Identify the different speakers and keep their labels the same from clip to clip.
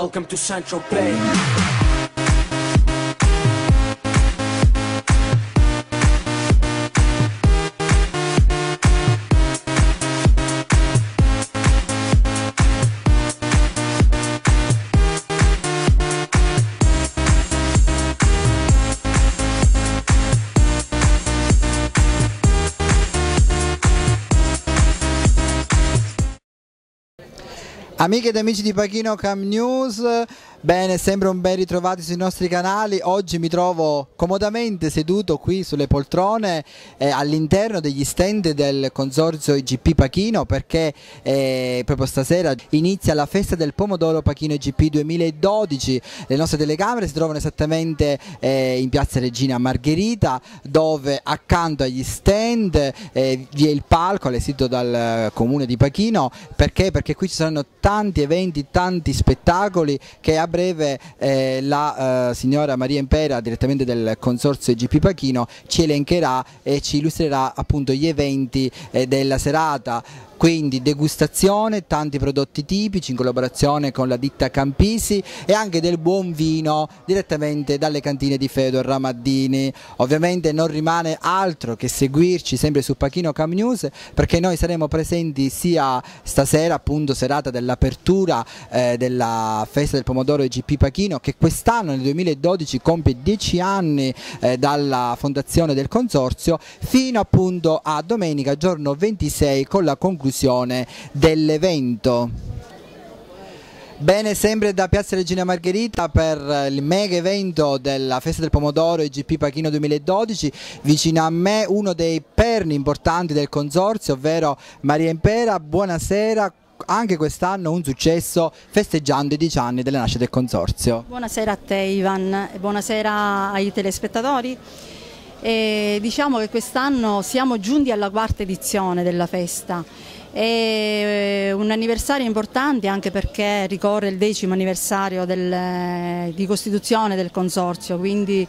Speaker 1: Welcome to Central Play.
Speaker 2: Amiche ed amici di Pachino Cam News, bene, sembra un ben ritrovati sui nostri canali. Oggi mi trovo comodamente seduto qui sulle poltrone eh, all'interno degli stand del consorzio IGP Pachino perché eh, proprio stasera inizia la festa del pomodoro Pachino IGP 2012. Le nostre telecamere si trovano esattamente eh, in piazza Regina Margherita dove accanto agli stand eh, vi è il palco allestito dal comune di Pachino perché? Perché qui ci saranno tanti eventi, tanti spettacoli che breve eh, la eh, signora Maria Impera direttamente del consorzio GP Pachino ci elencherà e ci illustrerà appunto gli eventi eh, della serata quindi degustazione, tanti prodotti tipici in collaborazione con la ditta Campisi e anche del buon vino direttamente dalle cantine di Fedor Ramaddini. Ovviamente non rimane altro che seguirci sempre su Pachino Cam News perché noi saremo presenti sia stasera appunto serata dell'apertura eh, della festa del pomodoro IGP Pachino che quest'anno nel 2012 compie 10 anni eh, dalla fondazione del consorzio fino appunto a domenica giorno 26 con la conclusione conclusione dell'evento. Bene, sempre da Piazza Regina Margherita per il mega evento della Festa del Pomodoro IGP Pachino 2012, vicino a me uno dei perni importanti del consorzio, ovvero Maria Impera, buonasera, anche quest'anno un successo festeggiando i 10 anni della nascita del consorzio.
Speaker 3: Buonasera a te Ivan, buonasera ai telespettatori. E diciamo che quest'anno siamo giunti alla quarta edizione della festa è eh, un anniversario importante anche perché ricorre il decimo anniversario del, di costituzione del consorzio, quindi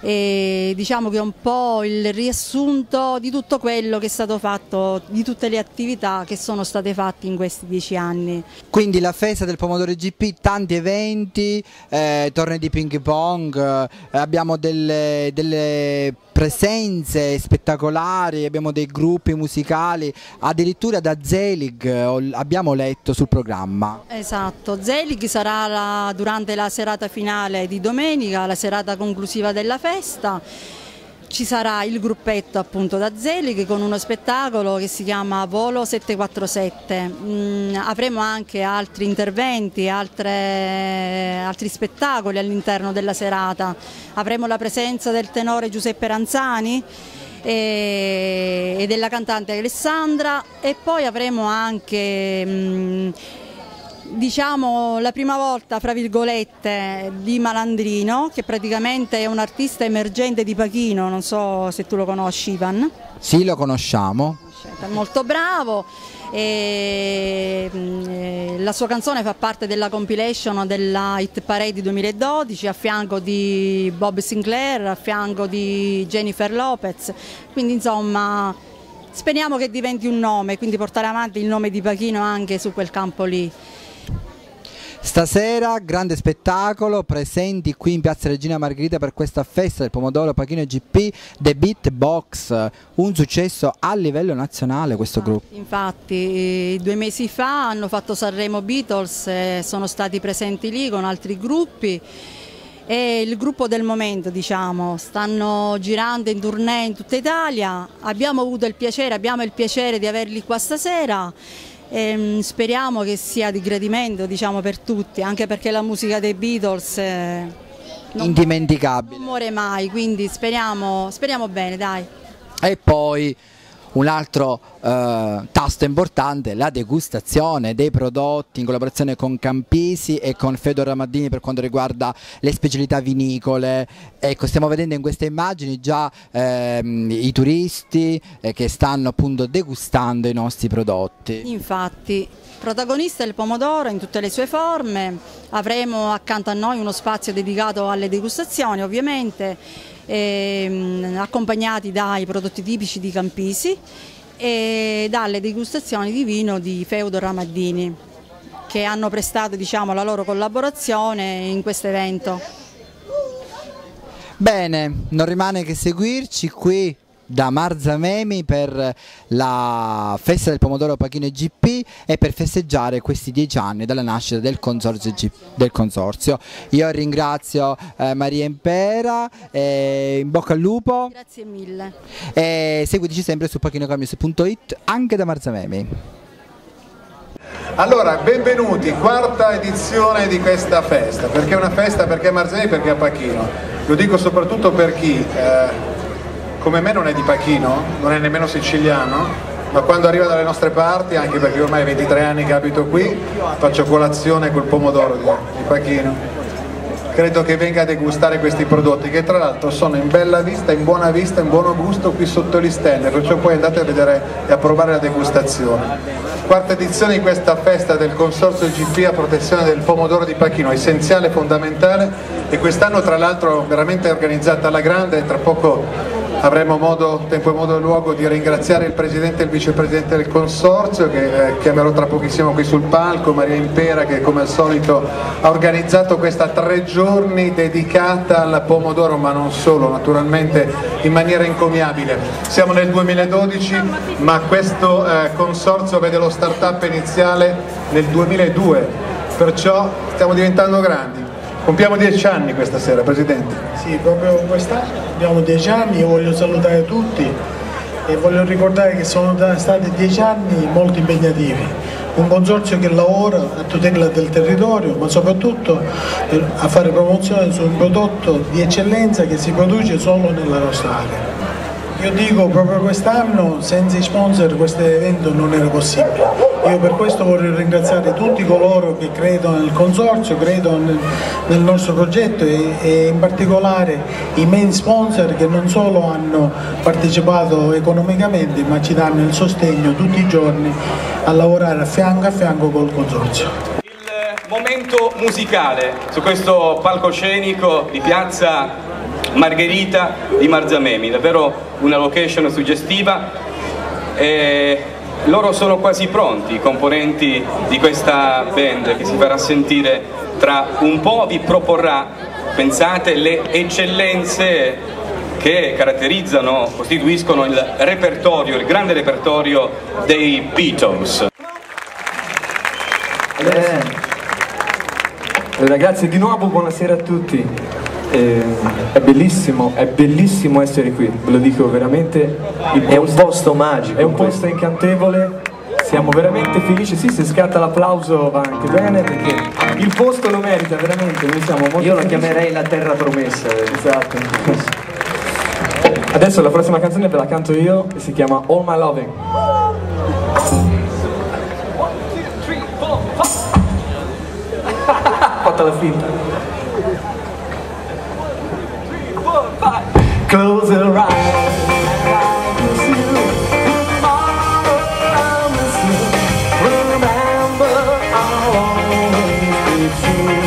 Speaker 3: e diciamo che è un po' il riassunto di tutto quello che è stato fatto, di tutte le attività che sono state fatte in questi dieci anni.
Speaker 2: Quindi la festa del Pomodoro GP, tanti eventi, eh, tornei di ping pong, eh, abbiamo delle, delle presenze spettacolari, abbiamo dei gruppi musicali, addirittura da Zelig abbiamo letto sul programma.
Speaker 3: Esatto, Zelig sarà la, durante la serata finale di domenica, la serata conclusiva della festa ci sarà il gruppetto appunto da Zelig con uno spettacolo che si chiama Volo 747. Mm, avremo anche altri interventi, altre, altri spettacoli all'interno della serata. Avremo la presenza del tenore Giuseppe Ranzani e, e della cantante Alessandra e poi avremo anche... Mm, diciamo la prima volta fra virgolette di Malandrino che praticamente è un artista emergente di Pachino, non so se tu lo conosci Ivan.
Speaker 2: Sì, lo conosciamo.
Speaker 3: È molto bravo. E, mm, la sua canzone fa parte della compilation della Hit Parade 2012 a fianco di Bob Sinclair, a fianco di Jennifer Lopez, quindi insomma speriamo che diventi un nome, quindi portare avanti il nome di Pachino anche su quel campo lì.
Speaker 2: Stasera grande spettacolo, presenti qui in Piazza Regina Margherita per questa festa del pomodoro Pachino GP The Beatbox, un successo a livello nazionale questo gruppo.
Speaker 3: Infatti due mesi fa hanno fatto Sanremo Beatles, sono stati presenti lì con altri gruppi. È il gruppo del momento diciamo, stanno girando in tournée in tutta Italia, abbiamo avuto il piacere, abbiamo il piacere di averli qua stasera e ehm, speriamo che sia di gradimento diciamo, per tutti, anche perché la musica dei Beatles eh,
Speaker 2: non indimenticabile.
Speaker 3: Non muore mai, quindi speriamo, speriamo bene, dai.
Speaker 2: E poi un altro eh, tasto importante, la degustazione dei prodotti in collaborazione con Campisi e con Fedor Ramaddini per quanto riguarda le specialità vinicole. Ecco, stiamo vedendo in queste immagini già ehm, i turisti eh, che stanno appunto degustando i nostri prodotti.
Speaker 3: Infatti, protagonista è il pomodoro in tutte le sue forme, avremo accanto a noi uno spazio dedicato alle degustazioni ovviamente ehm, accompagnati dai prodotti tipici di Campisi e dalle degustazioni di vino di Feudo Ramaddini. che hanno prestato diciamo, la loro collaborazione in questo evento.
Speaker 2: Bene, non rimane che seguirci qui da Marzamemi per la festa del pomodoro Pachino GP e per festeggiare questi dieci anni dalla nascita del consorzio. G del consorzio. Io ringrazio eh, Maria Impera, eh, in bocca al lupo.
Speaker 3: Grazie mille.
Speaker 2: E seguiteci sempre su pachinocamius.it anche da Marzamemi.
Speaker 1: Allora, benvenuti, quarta edizione di questa festa. Perché è una festa? Perché Marzamemi? Perché a Pachino. Lo dico soprattutto per chi... Eh, come me non è di Pachino, non è nemmeno siciliano, ma quando arriva dalle nostre parti, anche perché ormai 23 anni che abito qui, faccio colazione col pomodoro di, Pachino. Credo che venga a degustare questi prodotti che tra l'altro sono in bella vista, in buona vista, in buono gusto qui sotto gli stand, perciò poi andate a vedere e a provare la degustazione. Quarta edizione di questa festa del Consorzio GP a protezione del pomodoro di Pachino, essenziale, fondamentale e quest'anno tra l'altro veramente organizzata alla grande, tra poco avremo modo, tempo e modo e luogo di ringraziare il Presidente e il Vicepresidente del Consorzio che eh, chiamerò tra pochissimo qui sul palco, Maria Impera che come al solito ha organizzato questa tre giorni dedicata al pomodoro ma non solo, naturalmente in maniera incomiabile. Siamo nel 2012 ma questo eh, Consorzio vede lo start-up iniziale nel 2002, perciò stiamo diventando grandi. Compiamo dieci anni questa sera, Presidente.
Speaker 4: Sì, proprio quest'anno abbiamo dieci anni, io voglio salutare tutti e voglio ricordare che sono stati dieci anni molto impegnativi. Un consorzio che lavora a tutela del territorio, ma soprattutto a fare promozione su un prodotto di eccellenza che si produce solo nella nostra area. Io dico proprio quest'anno senza i sponsor questo evento non era possibile. Io per questo vorrei ringraziare tutti coloro che credono nel consorzio, credono nel, nel nostro progetto e, e, in particolare i main sponsor che non solo hanno partecipato economicamente ma ci danno il sostegno tutti i giorni a lavorare a fianco a fianco col consorzio
Speaker 5: Il momento musicale su questo palcoscenico di piazza Margherita di Marzamemi, davvero una location suggestiva. E loro sono quasi pronti, i componenti di questa band che si farà sentire tra un po', vi proporrà, pensate, le eccellenze che caratterizzano, costituiscono il repertorio, il grande repertorio dei Beatles.
Speaker 6: Eh, ragazzi, di nuovo buonasera a tutti. Eh, è bellissimo, è bellissimo essere qui, ve lo dico veramente.
Speaker 7: Posto, è un posto magico.
Speaker 6: È un posto incantevole, siamo veramente felici, sì se scatta l'applauso va anche bene perché il posto lo merita veramente, noi siamo molto
Speaker 7: Io lo
Speaker 6: felici.
Speaker 7: chiamerei la terra promessa.
Speaker 6: Esatto. Adesso la prossima canzone ve la canto io e si chiama All My Loving. Fatta la finta. I'll miss you. Remember I'll always be true.